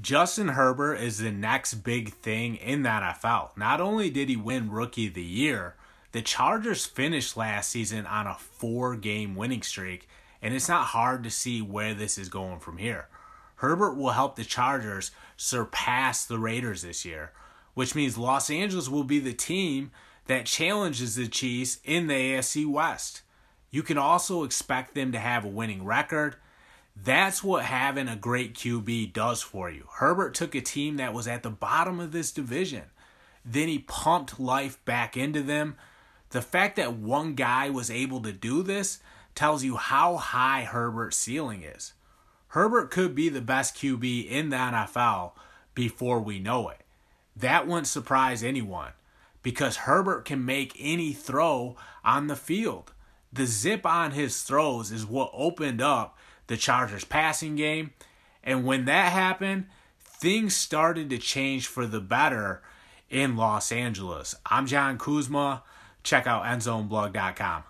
Justin Herbert is the next big thing in the NFL. Not only did he win Rookie of the Year, the Chargers finished last season on a four game winning streak, and it's not hard to see where this is going from here. Herbert will help the Chargers surpass the Raiders this year, which means Los Angeles will be the team that challenges the Chiefs in the AFC West. You can also expect them to have a winning record. That's what having a great QB does for you. Herbert took a team that was at the bottom of this division. Then he pumped life back into them. The fact that one guy was able to do this tells you how high Herbert's ceiling is. Herbert could be the best QB in the NFL before we know it. That wouldn't surprise anyone because Herbert can make any throw on the field. The zip on his throws is what opened up the Chargers passing game. And when that happened, things started to change for the better in Los Angeles. I'm Jon Kuzma. Check out endzoneblog.com.